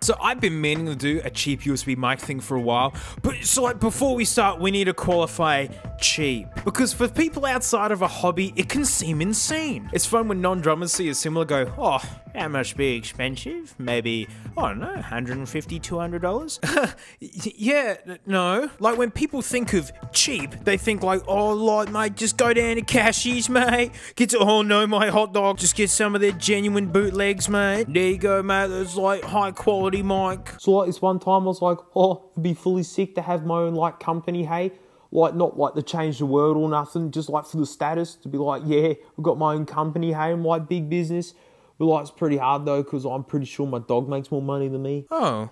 So I've been meaning to do a cheap USB mic thing for a while, but so like before we start, we need to qualify cheap because for people outside of a hobby, it can seem insane. It's fun when non-drummers see a similar go, oh, that must be expensive? Maybe I don't know, 150 200 dollars. yeah, no. Like when people think of cheap, they think like, oh, like mate, just go down to Cashies, mate. Get to, oh no, my hot dog, just get some of their genuine bootlegs, mate. There you go, mate. Like high quality mic. So like this one time I was like, oh, it'd be fully sick to have my own like company, hey. Like not like to change the world or nothing, just like for the status to be like, yeah, I've got my own company, hey, I'm like big business. But like it's pretty hard though, because I'm pretty sure my dog makes more money than me. Oh,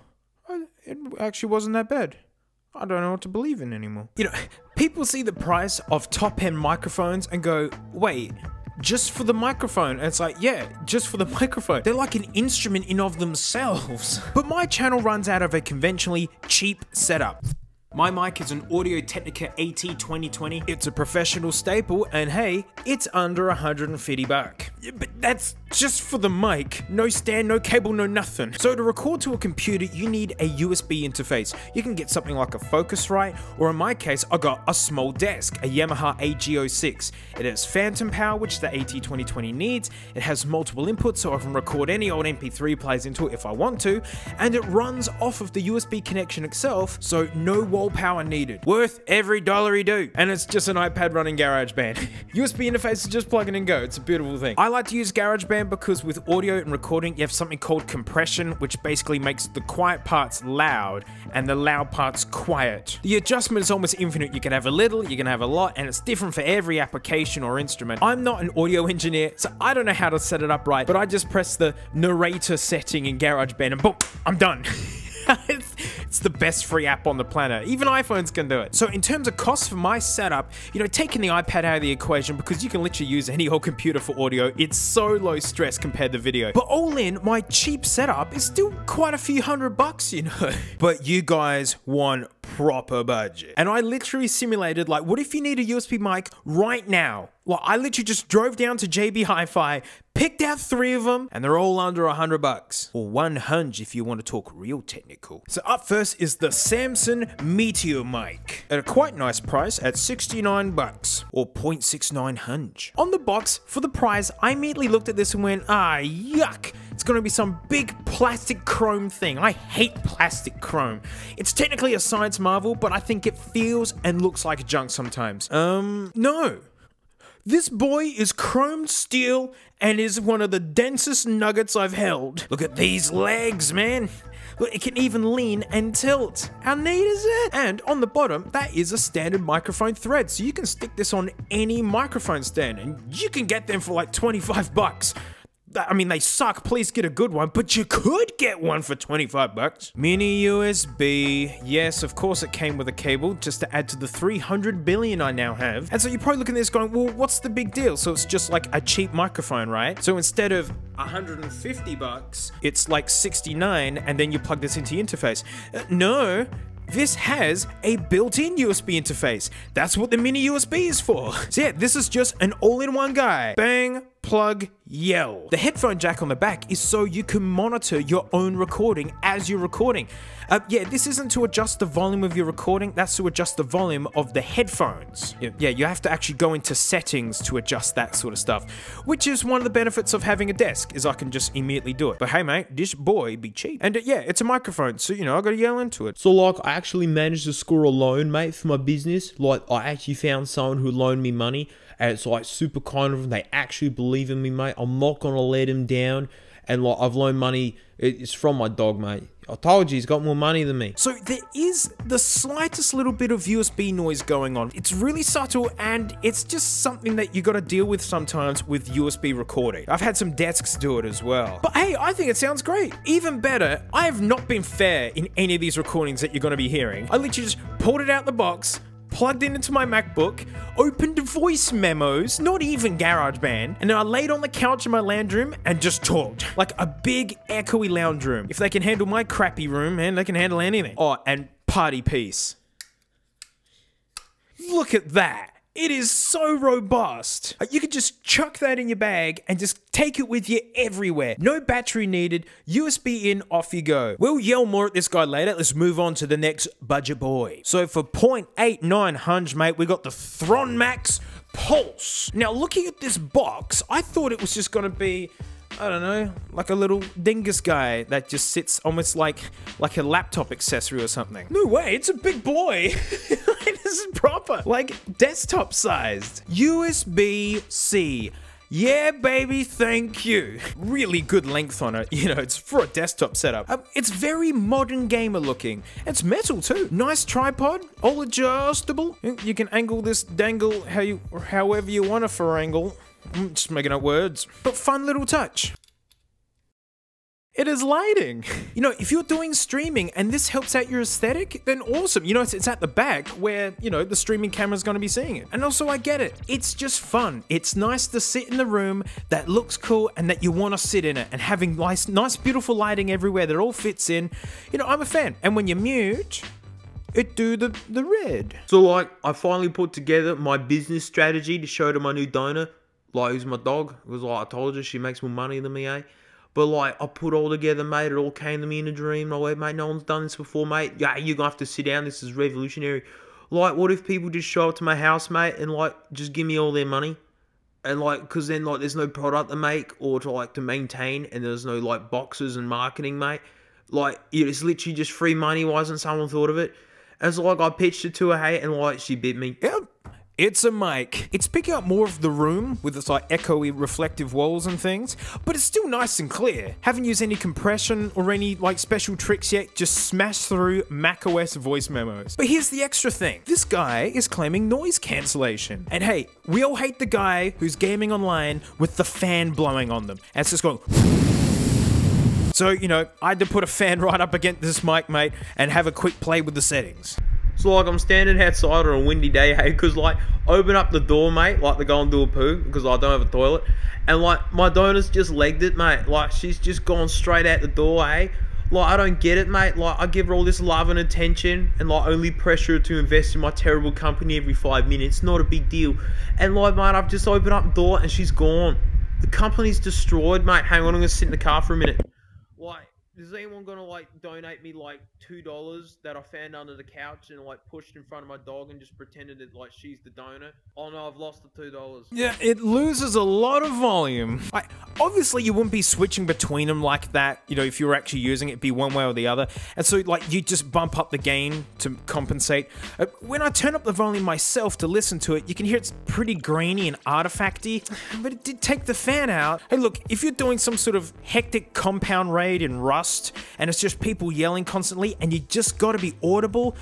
it actually wasn't that bad. I don't know what to believe in anymore. You know, people see the price of top end microphones and go, wait, just for the microphone? And it's like, yeah, just for the microphone. They're like an instrument in of themselves. But my channel runs out of a conventionally cheap setup. My mic is an Audio Technica AT 2020. It's a professional staple, and hey, it's under 150 buck. But that's just for the mic. No stand, no cable, no nothing. So to record to a computer, you need a USB interface. You can get something like a Focusrite, or in my case, I got a small desk, a Yamaha AG06. It has phantom power, which the AT 2020 needs. It has multiple inputs, so I can record any old MP3 plays into it if I want to, and it runs off of the USB connection itself, so no wall power needed. Worth every dollar you do. And it's just an iPad running GarageBand. USB interface is just plug in and go. It's a beautiful thing. I like to use GarageBand because with audio and recording, you have something called compression, which basically makes the quiet parts loud and the loud parts quiet. The adjustment is almost infinite. You can have a little, you can have a lot, and it's different for every application or instrument. I'm not an audio engineer, so I don't know how to set it up right, but I just press the narrator setting in GarageBand and boom, I'm done. it's, it's the best free app on the planet. Even iPhones can do it. So in terms of cost for my setup, you know, taking the iPad out of the equation because you can literally use any old computer for audio, it's so low stress compared to video. But all in, my cheap setup is still quite a few hundred bucks, you know. But you guys want proper budget. And I literally simulated like, what if you need a USB mic right now? Well, I literally just drove down to JB Hi-Fi, picked out three of them, and they're all under a hundred bucks. Or one hunch if you want to talk real technical. So up first is the Samson Meteor mic. At a quite nice price at 69 bucks. Or 0.69 hunch. On the box, for the price, I immediately looked at this and went, ah, yuck. It's gonna be some big plastic chrome thing. I hate plastic chrome. It's technically a science marvel, but I think it feels and looks like junk sometimes. Um, no. This boy is chrome steel and is one of the densest nuggets I've held. Look at these legs, man. Look, it can even lean and tilt. How neat is it? And on the bottom, that is a standard microphone thread. So you can stick this on any microphone stand and you can get them for like 25 bucks. I mean, they suck. Please get a good one, but you could get one for 25 bucks. Mini USB. Yes, of course it came with a cable just to add to the 300 billion I now have. And so you're probably looking at this going, well, what's the big deal? So it's just like a cheap microphone, right? So instead of 150 bucks, it's like 69 and then you plug this into your interface. Uh, no, this has a built-in USB interface. That's what the mini USB is for. So yeah, this is just an all-in-one guy. Bang, plug, yell. The headphone jack on the back is so you can monitor your own recording as you're recording. Uh, yeah, this isn't to adjust the volume of your recording, that's to adjust the volume of the headphones. Yeah, you have to actually go into settings to adjust that sort of stuff, which is one of the benefits of having a desk, is I can just immediately do it. But hey mate, this boy be cheap. And uh, yeah, it's a microphone, so you know, I gotta yell into it. So like I actually managed to score a loan, mate, for my business. Like I actually found someone who loaned me money and it's like super kind of them. They actually believe in me, mate. I'm not gonna let him down. And like I've loaned money, it's from my dog, mate. I told you he's got more money than me. So there is the slightest little bit of USB noise going on. It's really subtle and it's just something that you gotta deal with sometimes with USB recording. I've had some desks do it as well. But hey, I think it sounds great. Even better, I have not been fair in any of these recordings that you're gonna be hearing. I literally just pulled it out the box, plugged it into my MacBook, opened voice memos, not even GarageBand, and then I laid on the couch in my lounge room and just talked. Like a big, echoey lounge room. If they can handle my crappy room, man, they can handle anything. Oh, and party piece. Look at that. It is so robust. Uh, You could just chuck that in your bag and just take it with you everywhere. No battery needed. USB in, off you go. We'll yell more at this guy later. Let's move on to the next budget boy. So for 0.89 hunch, mate, we got the Thronmax Pulse. Now, looking at this box, I thought it was just gonna be I don't know, like a little dingus guy that just sits almost like like a laptop accessory or something. No way, it's a big boy. this is proper, like desktop sized. USB-C. Yeah, baby, thank you. Really good length on it. You know, it's for a desktop setup. Um, it's very modern gamer looking. It's metal too. Nice tripod, all adjustable. You can angle this dangle how you, however you want to for angle. Mm, Just making up words. But fun little touch. It is lighting. You know, if you're doing streaming and this helps out your aesthetic, then awesome. You know, it's, it's at the back where, you know, the streaming camera's gonna be seeing it. And also, I get it. It's just fun. It's nice to sit in the room that looks cool and that you wanna sit in it and having nice, nice, beautiful lighting everywhere that all fits in. You know, I'm a fan. And when you mute, it do the, the red. So like, I finally put together my business strategy to show to my new donor, like who's my dog. It was like I told you she makes more money than me, eh? But like I put all together, mate. It all came to me in a dream. I went, mate, no one's done this before, mate. Yeah, you're gonna have to sit down. This is revolutionary. Like, what if people just show up to my house, mate, and like just give me all their money? And like, because then like there's no product to make or to like to maintain, and there's no like boxes and marketing, mate. Like it's literally just free money. Why hasn't someone thought of it? As like I pitched it to her, hey, and like she bit me. Yep. It's a mic. It's picking up more of the room with its like echoey reflective walls and things, but it's still nice and clear. Haven't used any compression or any like special tricks yet, just smash through macOS voice memos. But here's the extra thing. This guy is claiming noise cancellation. And hey, we all hate the guy who's gaming online with the fan blowing on them. And it's just going so, you know, I had to put a fan right up against this mic, mate, and have a quick play with the settings. So like I'm standing outside on a windy day, hey, because like open up the door, mate, like to go and do a poo because I don't have a toilet, and like my donor's just legged it, mate. Like she's just gone straight out the door, hey. Like I don't get it, mate. Like I give her all this love and attention, and like only pressure to invest in my terrible company every five minutes. Not a big deal. And like, mate, I've just opened up the door and she's gone. The company's destroyed, mate. Hang on, I'm gonna sit in the car for a minute. Is anyone gonna like donate me like two dollars that I found under the couch and like pushed in front of my dog and just pretended that like she's the donor? Oh no, I've lost the two dollars. Yeah, it loses a lot of volume. I, obviously, you wouldn't be switching between them like that. You know, if you were actually using it, be one way or the other. And so, like, you just bump up the gain to compensate. Uh, when I turn up the volume myself to listen to it, you can hear it's pretty grainy and artifacty. But it did take the fan out. Hey, look, if you're doing some sort of hectic compound raid in Rust, and it's just people yelling constantly, and you just got to be audible.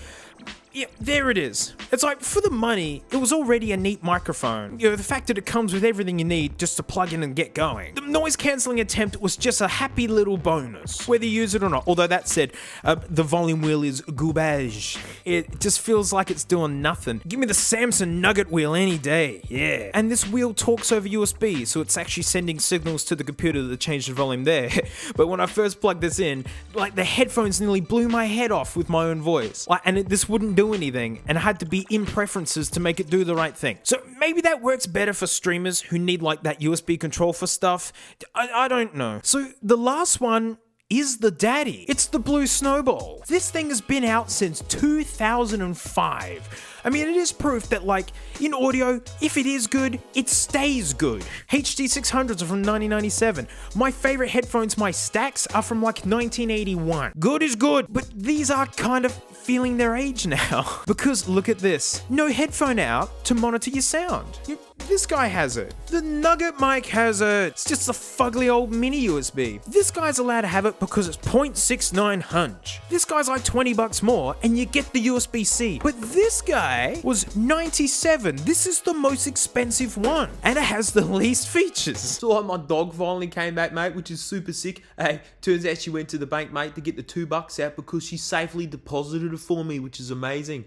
Yeah, there it is. It's like for the money, it was already a neat microphone. You know, the fact that it comes with everything you need just to plug in and get going. The noise cancelling attempt was just a happy little bonus, whether you use it or not. Although that said, uh, the volume wheel is garbage. It just feels like it's doing nothing. Give me the Samson Nugget wheel any day. Yeah. And this wheel talks over USB, so it's actually sending signals to the computer to change the volume there. but when I first plugged this in, like the headphones nearly blew my head off with my own voice. Like, and it, this wouldn't do anything, and had to be in preferences to make it do the right thing. So maybe that works better for streamers who need like that USB control for stuff. I, I don't know. So the last one is the daddy. It's the Blue Snowball. This thing has been out since 2005. I mean, it is proof that, like, in audio, if it is good, it stays good. HD 600s are from 1997. My favorite headphones, my stacks, are from like 1981. Good is good, but these are kind of feeling their age now. because look at this no headphone out to monitor your sound. You- this guy has it. The Nugget mic has it. It's just a fugly old mini USB. This guy's allowed to have it because it's 0.69 hunch. This guy's like 20 bucks more and you get the USB-C. But this guy was 97. This is the most expensive one and it has the least features. So like my dog finally came back, mate, which is super sick. Hey, turns out she went to the bank, mate, to get the two bucks out because she safely deposited it for me, which is amazing.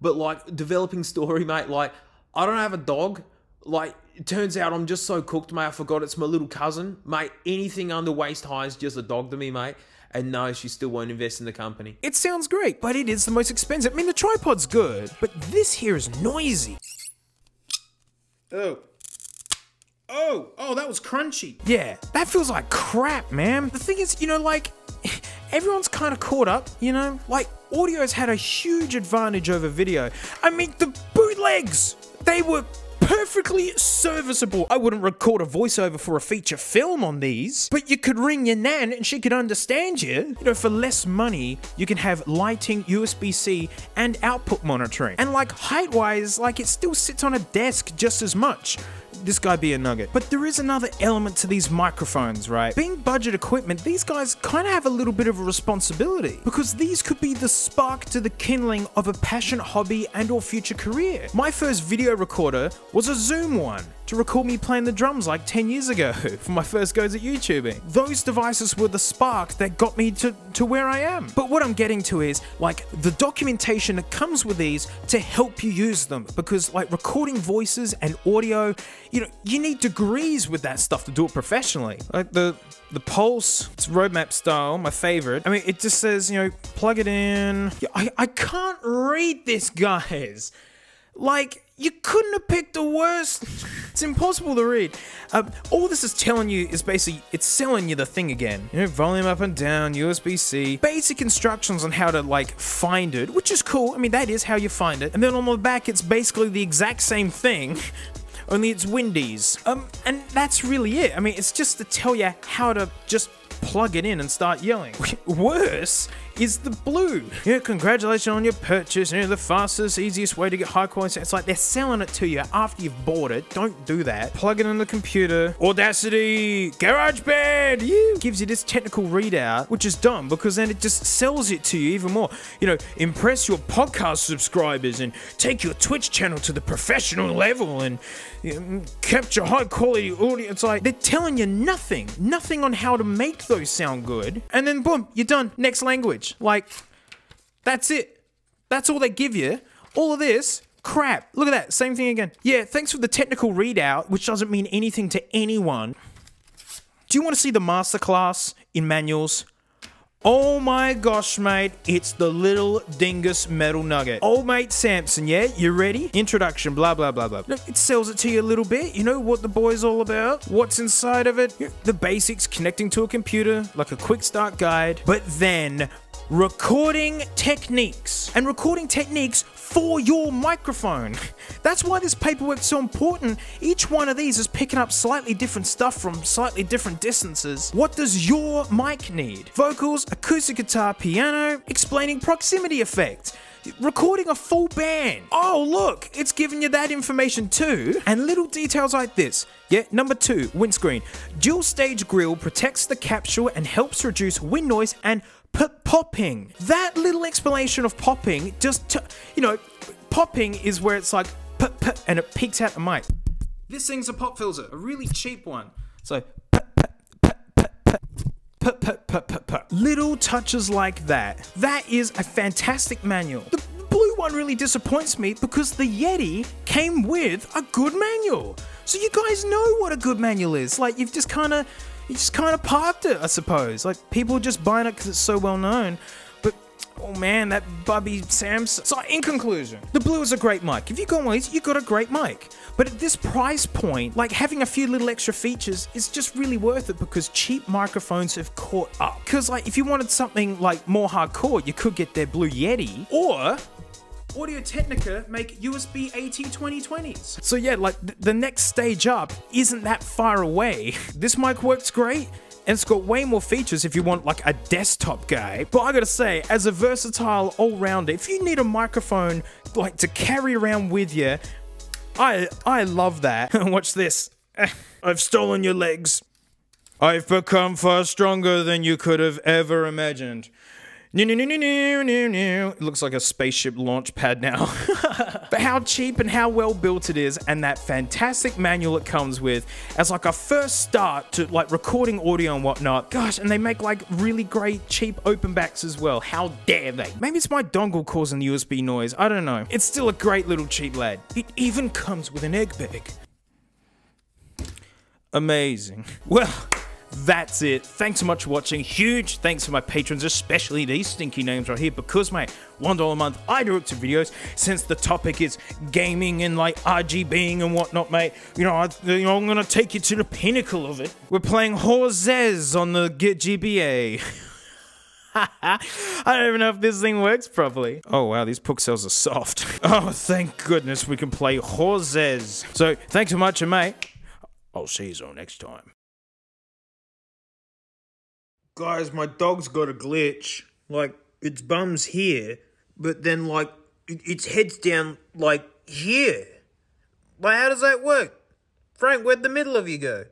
But like developing story, mate, like I don't have a dog. Like it turns out I'm just so cooked, mate. I forgot it's my little cousin, mate. Anything under waist high is just a dog to me, mate. And no, she still won't invest in the company. It sounds great, but it is the most expensive. I mean, the tripod's good, but this here is noisy. Oh. Oh, oh, that was crunchy. Yeah, that feels like crap, man. The thing is, you know, like, everyone's kind of caught up, you know? Like, audio's had a huge advantage over video. I mean, the bootlegs, they were perfectly serviceable. I wouldn't record a voiceover for a feature film on these, but you could ring your nan and she could understand you. You know, for less money, you can have lighting, USB-C, and output monitoring. And like height-wise, like it still sits on a desk just as much this guy be a nugget. But there is another element to these microphones, right? Being budget equipment, these guys kind of have a little bit of a responsibility because these could be the spark to the kindling of a passionate hobby and or future career. My first video recorder was a Zoom one to record me playing the drums like 10 years ago for my first goes at YouTubing. Those devices were the spark that got me to, to where I am. But what I'm getting to is like the documentation that comes with these to help you use them because like recording voices and audio, you know, you need degrees with that stuff to do it professionally. Like the the Pulse, it's roadmap style, my favorite. I mean, it just says, you know, plug it in. I, I can't read this, guys. Like, you couldn't have picked the worst. It's impossible to read. Uh, all this is telling you is basically, it's selling you the thing again. You know, volume up and down, USB-C, basic instructions on how to like find it, which is cool. I mean, that is how you find it. And then on the back, it's basically the exact same thing, only it's Windies. Um, and that's really it. I mean, it's just to tell you how to just plug it in and start yelling. Worse is the blue. Yeah, congratulations on your purchase. You know, the fastest, easiest way to get high quality. It's like they're selling it to you after you've bought it. Don't do that. Plug it in the computer. Audacity, GarageBand, you gives you this technical readout, which is dumb because then it just sells it to you even more. You know, impress your podcast subscribers and take your Twitch channel to the professional level and you know, capture high quality audio. It's like they're telling you nothing, nothing on how to make those sound good. And then boom, you're done. Next language. Like, that's it. That's all they give you. All of this, crap. Look at that. Same thing again. Yeah, thanks for the technical readout, which doesn't mean anything to anyone. Do you want to see the masterclass in manuals? Oh my gosh, mate, it's the little dingus metal nugget. Old mate Samson, yeah? You ready? Introduction, blah, blah, blah, blah. Look, it sells it to you a little bit. You know what the boy's all about? What's inside of it? The basics, connecting to a computer, like a quick start guide. But then recording techniques and recording techniques for your microphone. That's why this paperwork's so important. Each one of these is picking up slightly different stuff from slightly different distances. What does your mic need? Vocals, acoustic guitar, piano, explaining proximity effect recording a full band. Oh, look, it's giving you that information too. And little details like this. Yeah, number two, windscreen. Dual stage grille protects the capsule and helps reduce wind noise and popping. That little explanation of popping just, you know, popping is where it's like and it peeks out the mic. This thing's a pop filter, a really cheap one. So little touches like that. That is a fantastic manual. The blue one really disappoints me because the Yeti came with a good manual. So you guys know what a good manual is. Like you've just kind of you just kind of parked it, I suppose. Like people are just buying it because it's so well known. Oh man, that Bubby Samson. So in conclusion, the Blue is a great mic. If you go on these, you got a great mic. But at this price point, like having a few little extra features is just really worth it because cheap microphones have caught up. Because like if you wanted something like more hardcore, you could get their Blue Yeti or Audio Technica make USB AT 2020s. So yeah, like th the next stage up isn't that far away. This mic works great, and it's got way more features if you want like a desktop guy. But I gotta say, as a versatile all-rounder, if you need a microphone like to carry around with you, I I love that. Watch this. I've stolen your legs. I've become far stronger than you could have ever imagined. It looks like a spaceship launch pad now. but how cheap and how well built it is, and that fantastic manual it comes with as like a first start to like recording audio and whatnot. Gosh, and they make like really great cheap open backs as well. How dare they? Maybe it's my dongle causing the USB noise. I don't know. It's still a great little cheap lad. It even comes with an egg bag. Amazing. Well, that's it. Thanks so much for watching. Huge thanks to my patrons, especially these stinky names right here, because my $1 a month I do to videos since the topic is gaming and like RGBing and whatnot, mate. You know, I, you know, I'm gonna take you to the pinnacle of it. We're playing Horsez on the GBA. I don't even know if this thing works properly. Oh wow, these pixels are soft. oh, thank goodness we can play Horsez. So, thanks so much, and mate, I'll see you all next time. Guys, my dog's got a glitch. Like, its bum's here, but then, like, its head's down, like, here. Like, how does that work? Frank, where'd the middle of you go?